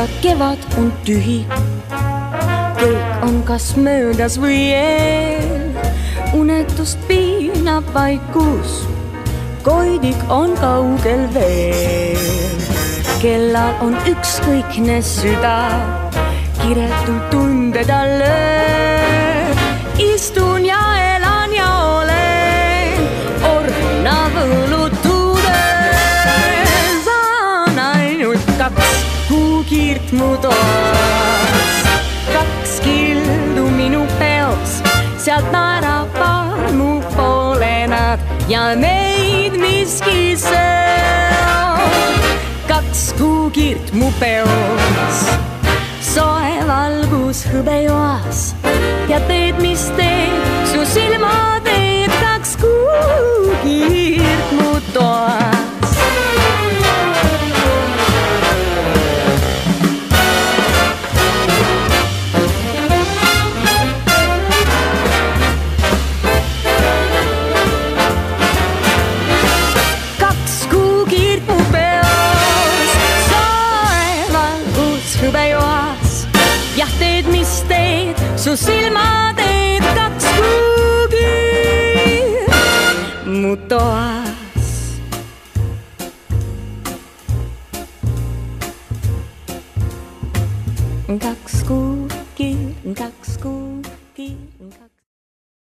teada, kevad on tühi. kõik on kas möödas või eel, unetust piinab vaikus, koidik on kaugel veel. kellal on ükskõikne süda, kiretult tunde tal lööb, istun kuukiirt mu toas, kaks kildu minu peos, sealt naeravad mu poole nad ja neid miski sööb. kaks kuukiirt mu peos, soe valgus hõbejoas ja teed, mis teed, su silmad ei kaks kuugi mu toas. kaks kuugi